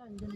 London.